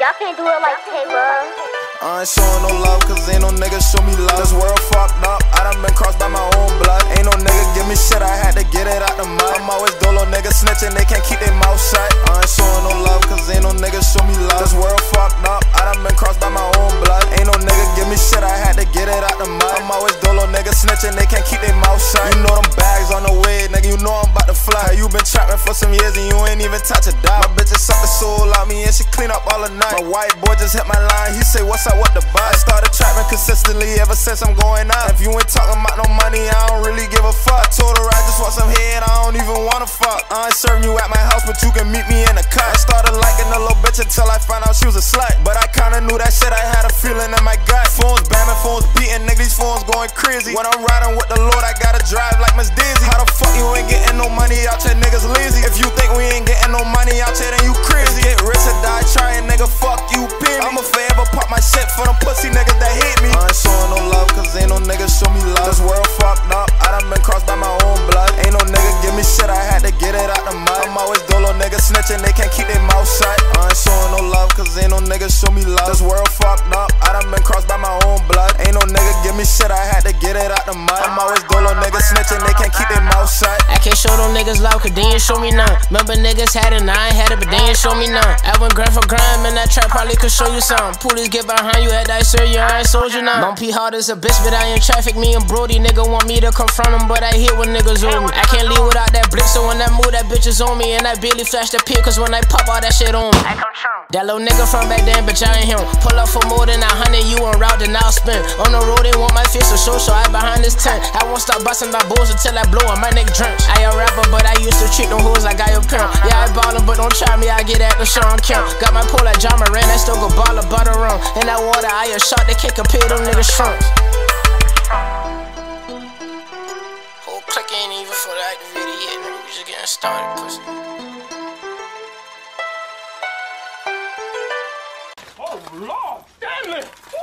Y'all can't do it like Taylor. I ain't showing no love, cause ain't no nigga show me love. This world fucked up, I done been crossed by my own blood. Ain't no nigga give me shit, I had to get it out the mud. I'm always dolo niggas snitching, they can't keep their mouth shut. Fly. You been trapping for some years and you ain't even touch a dime. My bitch just suck the soul out me and she clean up all the night. My white boy just hit my line, he say, What's up, what the buy? Started trapping consistently ever since I'm going out. If you ain't talking about no money, I don't really give a fuck. I told her I just want some head, I don't even wanna fuck. I ain't serving you at my house, but you can meet me in the cut. I started liking the little bitch until I found out she was a slut. But I kinda knew that shit, I had a feeling in my gut. Phones bamming, phones beating, nigga, these phones going crazy. When I'm riding with the Lord, I gotta drive like for them pussy niggas that hate me. I ain't showing no love, cause ain't no niggas show me love. This world fucked up, I done been crossed by my own blood. Ain't no nigga give me shit, I had to get it out the mud. I'm always dolo niggas snitching, they can't no niggas show me love. This world fucked up, I done been crossed by my own blood. Ain't no nigga give me shit, I had to get it out the mud. I'm always dolo niggas snitching, they can't keep their mouth shut. I can't show them niggas love, cause they ain't show me none. Remember niggas had it, and I ain't had it, but they ain't show me none. I went grind for crime, and that trap probably could show you some. Police get behind you, had that sir, you I ain't sold you none. Bumpy hard as a bitch, but I ain't traffic. Me and Brody, nigga want me to confront him, but I hit when niggas on me. I can't leave without that blick, so when I move, that bitch is on me. And I barely flash the pill, cause when I pop all that shit on me. That little nigga from back then, bitch, I ain't him. Pull up for more than a hundred, you on route, then I'll spin. On the road, they want my face to show, so I behind this tent. I won't stop busting my balls until I blow on my neck drenched. I a rapper, but I used to treat them hoes like I a pimp. Yeah, I ballin', but don't try me, I get at the Shawn Kemp. Got my pole like Ja Morant, I still go ball a butter rum. In that water, I a shot, they can't compare them niggas shrunks. Whole click ain't even for the activity yet, nigga. We just getting started, pussy. family.